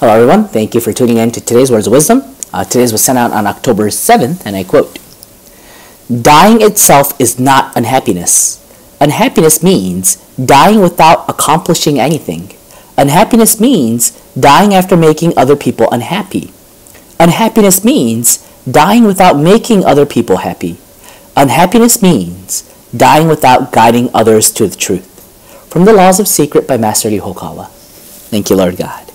Hello, everyone. Thank you for tuning in to today's Words of Wisdom. Uh, today's was sent out on October 7th, and I quote Dying itself is not unhappiness. Unhappiness means dying without accomplishing anything. Unhappiness means dying after making other people unhappy. Unhappiness means dying without making other people happy. Unhappiness means dying without guiding others to the truth. From the Laws of Secret by Master Lee. Thank you, Lord God.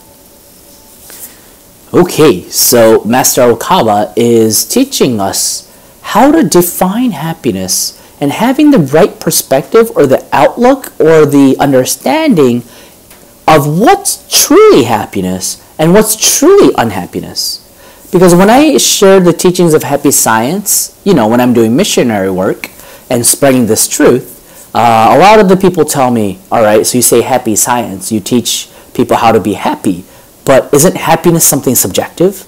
Okay, so Master Okawa is teaching us how to define happiness and having the right perspective or the outlook or the understanding of what's truly happiness and what's truly unhappiness. Because when I share the teachings of happy science, you know, when I'm doing missionary work and spreading this truth, uh, a lot of the people tell me, all right, so you say happy science, you teach people how to be happy. But isn't happiness something subjective?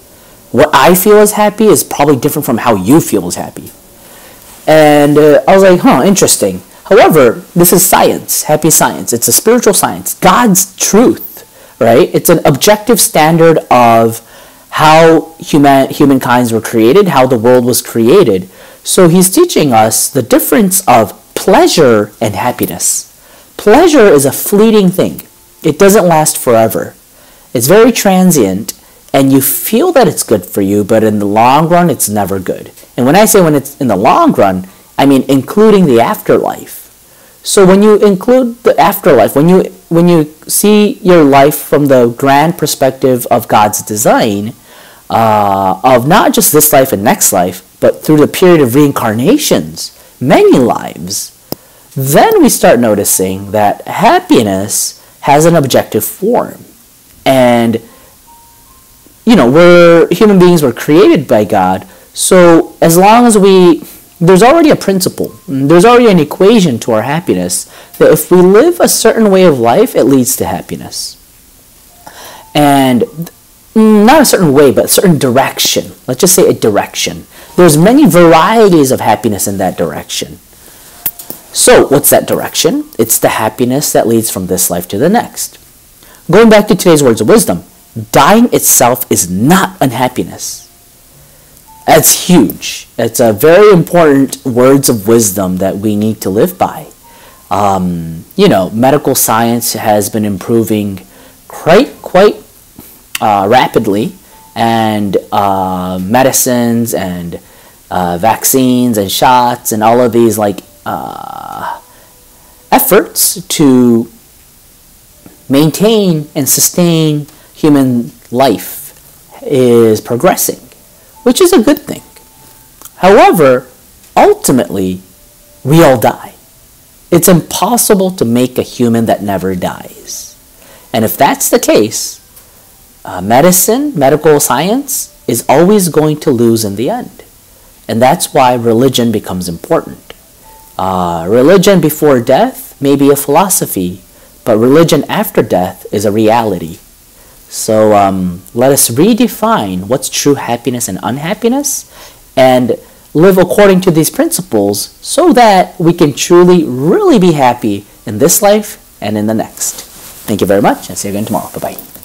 What I feel is happy is probably different from how you feel is happy. And uh, I was like, huh, interesting. However, this is science, happy science. It's a spiritual science, God's truth, right? It's an objective standard of how human humankind's were created, how the world was created. So he's teaching us the difference of pleasure and happiness. Pleasure is a fleeting thing. It doesn't last forever. It's very transient and you feel that it's good for you, but in the long run, it's never good. And when I say when it's in the long run, I mean including the afterlife. So when you include the afterlife, when you when you see your life from the grand perspective of God's design, uh, of not just this life and next life, but through the period of reincarnations, many lives, then we start noticing that happiness has an objective form. And, you know, we're human beings were created by God. So as long as we, there's already a principle, there's already an equation to our happiness that if we live a certain way of life, it leads to happiness. And not a certain way, but a certain direction. Let's just say a direction. There's many varieties of happiness in that direction. So, what's that direction? It's the happiness that leads from this life to the next. Going back to today's words of wisdom, dying itself is not unhappiness. That's huge. It's a very important words of wisdom that we need to live by. Um, you know, medical science has been improving quite quite uh, rapidly, and uh, medicines and uh, vaccines and shots and all of these like uh, efforts to maintain and sustain human life is progressing, which is a good thing. However, ultimately, we all die. It's impossible to make a human that never dies. And if that's the case, uh, medicine, medical science, is always going to lose in the end. And that's why religion becomes important. Uh, religion before death may be a philosophy, but religion after death is a reality. So um, let us redefine what's true happiness and unhappiness and live according to these principles so that we can truly, really be happy in this life and in the next. Thank you very much and see you again tomorrow. Bye bye.